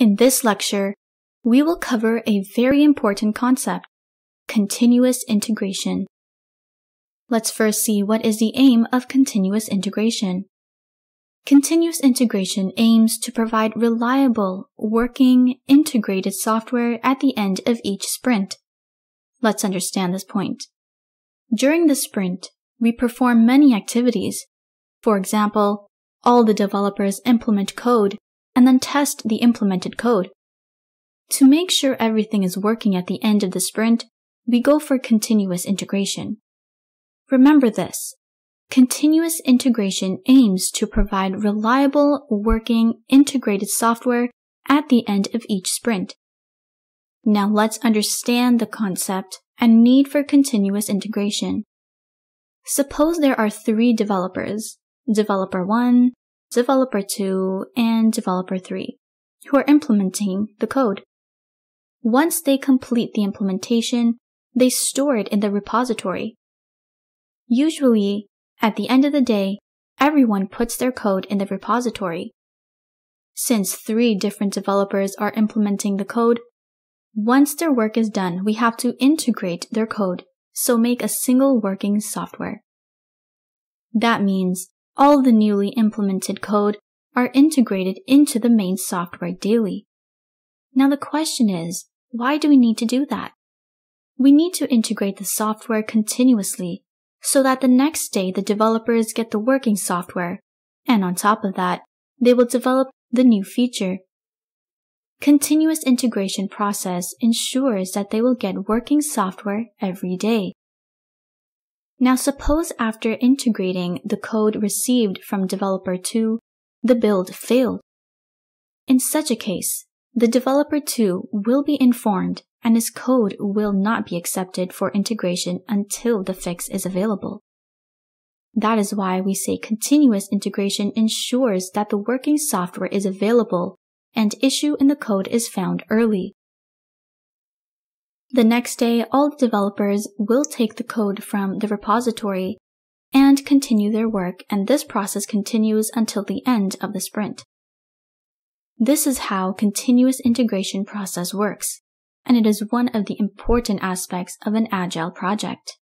In this lecture, we will cover a very important concept, continuous integration. Let's first see what is the aim of continuous integration. Continuous integration aims to provide reliable, working, integrated software at the end of each sprint. Let's understand this point. During the sprint, we perform many activities. For example, all the developers implement code and then test the implemented code. To make sure everything is working at the end of the sprint, we go for continuous integration. Remember this. Continuous integration aims to provide reliable, working, integrated software at the end of each sprint. Now let's understand the concept and need for continuous integration. Suppose there are three developers, developer 1, developer 2, and developer 3, who are implementing the code. Once they complete the implementation, they store it in the repository. Usually, at the end of the day, everyone puts their code in the repository. Since three different developers are implementing the code, once their work is done, we have to integrate their code, so make a single working software. That means all the newly implemented code are integrated into the main software daily. Now the question is, why do we need to do that? We need to integrate the software continuously so that the next day the developers get the working software, and on top of that, they will develop the new feature. Continuous integration process ensures that they will get working software every day. Now suppose after integrating the code received from developer 2, the build failed. In such a case, the developer 2 will be informed and his code will not be accepted for integration until the fix is available. That is why we say continuous integration ensures that the working software is available and issue in the code is found early. The next day, all the developers will take the code from the repository and continue their work, and this process continues until the end of the sprint. This is how continuous integration process works, and it is one of the important aspects of an agile project.